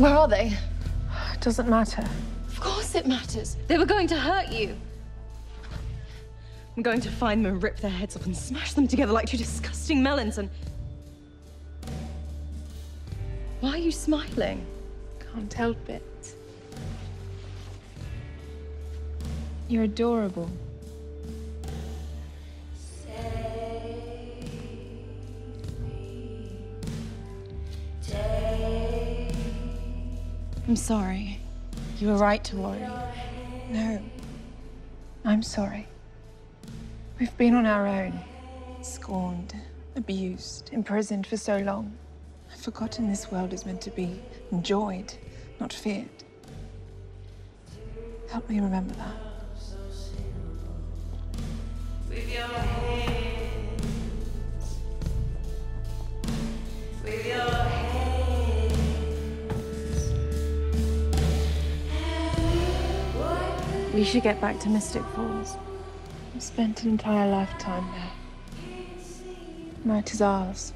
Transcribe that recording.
Where are they? It doesn't matter. Of course it matters. They were going to hurt you. I'm going to find them and rip their heads off and smash them together like two disgusting melons and... Why are you smiling? Can't help it. You're adorable. I'm sorry. You were right to worry. No. I'm sorry. We've been on our own. Scorned, abused, imprisoned for so long. I've forgotten this world is meant to be enjoyed, not feared. Help me remember that. We should get back to Mystic Falls. I've spent an entire lifetime there. Night is ours.